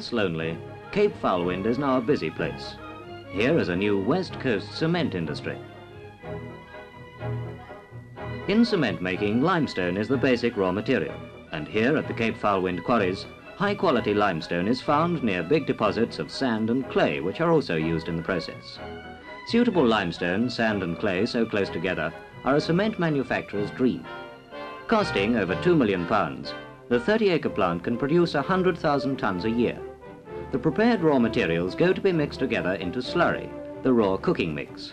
once lonely, Cape Foulwind is now a busy place. Here is a new West Coast cement industry. In cement making, limestone is the basic raw material, and here at the Cape Foulwind quarries, high quality limestone is found near big deposits of sand and clay, which are also used in the process. Suitable limestone, sand and clay so close together are a cement manufacturer's dream. Costing over £2 million, the 30-acre plant can produce 100,000 tonnes a year. The prepared raw materials go to be mixed together into slurry, the raw cooking mix.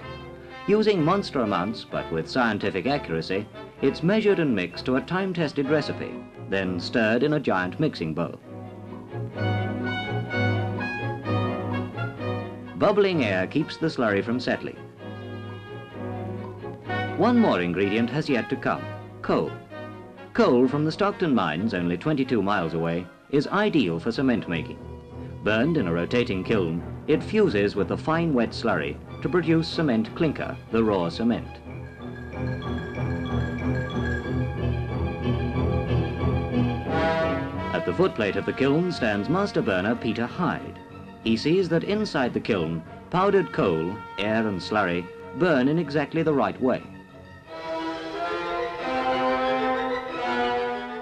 Using monster amounts, but with scientific accuracy, it's measured and mixed to a time-tested recipe, then stirred in a giant mixing bowl. Bubbling air keeps the slurry from settling. One more ingredient has yet to come, coal. Coal from the Stockton mines, only 22 miles away, is ideal for cement making. Burned in a rotating kiln, it fuses with the fine wet slurry to produce cement clinker, the raw cement. At the footplate of the kiln stands master burner Peter Hyde. He sees that inside the kiln, powdered coal, air and slurry burn in exactly the right way.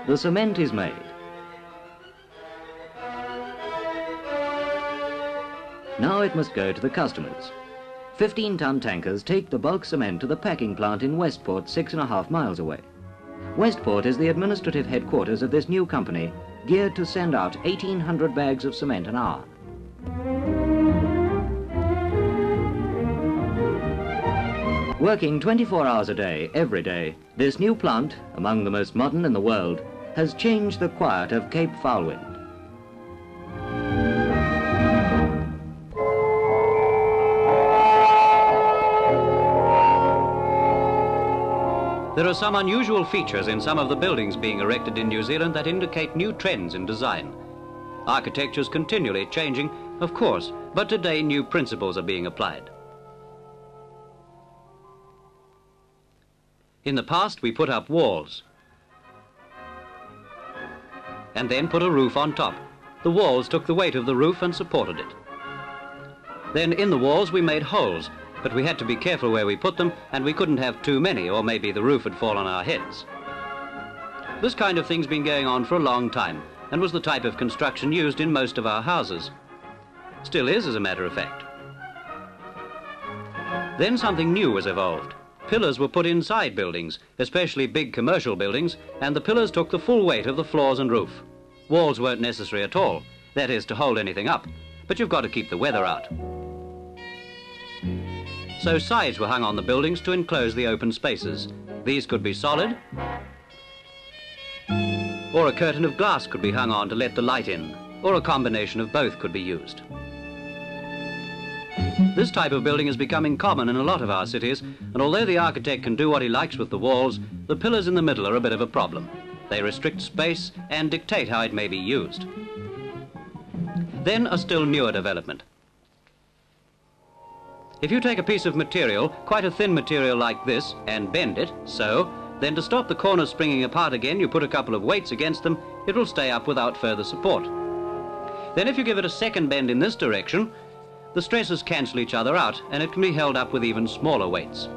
The cement is made. Now it must go to the customers. 15-ton tankers take the bulk cement to the packing plant in Westport, six and a half miles away. Westport is the administrative headquarters of this new company, geared to send out 1,800 bags of cement an hour. Working 24 hours a day, every day, this new plant, among the most modern in the world, has changed the quiet of Cape Foulwind. There are some unusual features in some of the buildings being erected in New Zealand that indicate new trends in design. Architecture is continually changing, of course, but today new principles are being applied. In the past, we put up walls and then put a roof on top. The walls took the weight of the roof and supported it. Then in the walls, we made holes but we had to be careful where we put them, and we couldn't have too many, or maybe the roof would fall on our heads. This kind of thing's been going on for a long time, and was the type of construction used in most of our houses. Still is, as a matter of fact. Then something new was evolved. Pillars were put inside buildings, especially big commercial buildings, and the pillars took the full weight of the floors and roof. Walls weren't necessary at all, that is, to hold anything up, but you've got to keep the weather out so sides were hung on the buildings to enclose the open spaces. These could be solid, or a curtain of glass could be hung on to let the light in, or a combination of both could be used. This type of building is becoming common in a lot of our cities, and although the architect can do what he likes with the walls, the pillars in the middle are a bit of a problem. They restrict space and dictate how it may be used. Then a still newer development. If you take a piece of material, quite a thin material like this, and bend it, so, then to stop the corners springing apart again, you put a couple of weights against them, it will stay up without further support. Then if you give it a second bend in this direction, the stresses cancel each other out, and it can be held up with even smaller weights.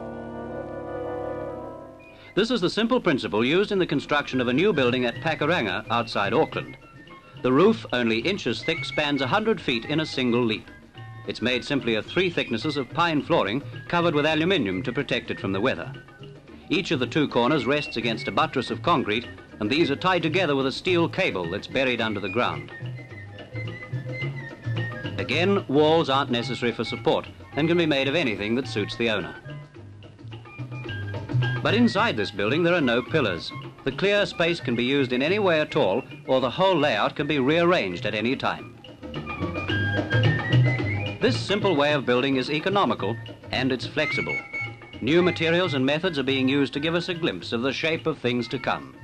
This is the simple principle used in the construction of a new building at Pakuranga outside Auckland. The roof, only inches thick, spans 100 feet in a single leap. It's made simply of three thicknesses of pine flooring covered with aluminium to protect it from the weather. Each of the two corners rests against a buttress of concrete and these are tied together with a steel cable that's buried under the ground. Again, walls aren't necessary for support and can be made of anything that suits the owner. But inside this building there are no pillars. The clear space can be used in any way at all or the whole layout can be rearranged at any time. This simple way of building is economical and it's flexible. New materials and methods are being used to give us a glimpse of the shape of things to come.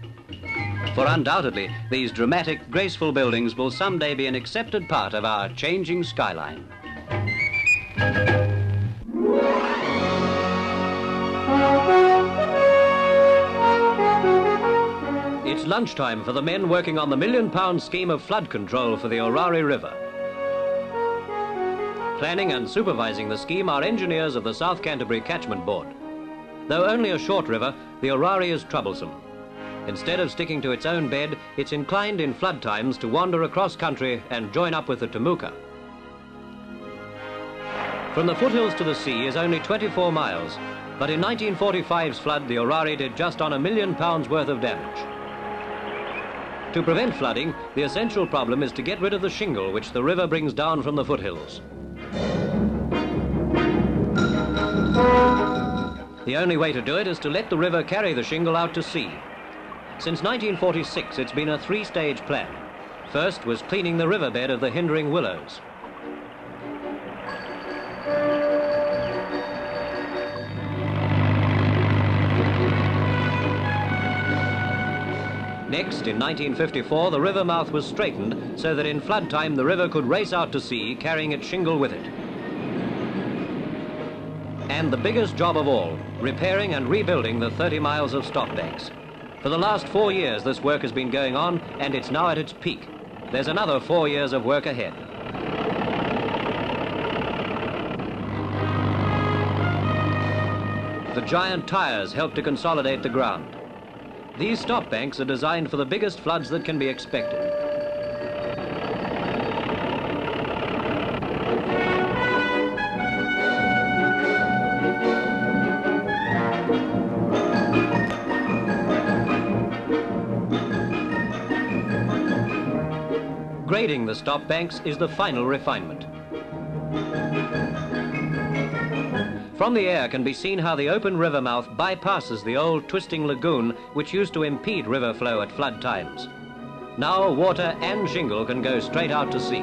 For undoubtedly, these dramatic, graceful buildings will someday be an accepted part of our changing skyline. It's lunchtime for the men working on the million pound scheme of flood control for the Orari River. Planning and supervising the scheme are engineers of the South Canterbury Catchment Board. Though only a short river, the Orari is troublesome. Instead of sticking to its own bed, it's inclined in flood times to wander across country and join up with the Temuka. From the foothills to the sea is only 24 miles, but in 1945's flood, the Orari did just on a million pounds worth of damage. To prevent flooding, the essential problem is to get rid of the shingle which the river brings down from the foothills. The only way to do it is to let the river carry the shingle out to sea. Since 1946, it's been a three-stage plan. First was cleaning the riverbed of the hindering willows. Next, in 1954, the river mouth was straightened so that in flood time the river could race out to sea, carrying its shingle with it. And the biggest job of all, repairing and rebuilding the 30 miles of stop banks. For the last four years, this work has been going on, and it's now at its peak. There's another four years of work ahead. The giant tyres help to consolidate the ground. These stop banks are designed for the biggest floods that can be expected. Grading the stop banks is the final refinement. From the air can be seen how the open river mouth bypasses the old twisting lagoon which used to impede river flow at flood times. Now water and shingle can go straight out to sea.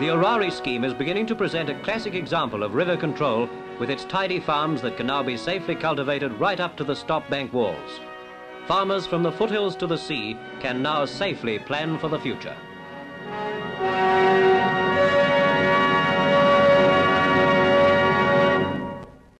The Orari scheme is beginning to present a classic example of river control with its tidy farms that can now be safely cultivated right up to the stop bank walls farmers from the foothills to the sea can now safely plan for the future.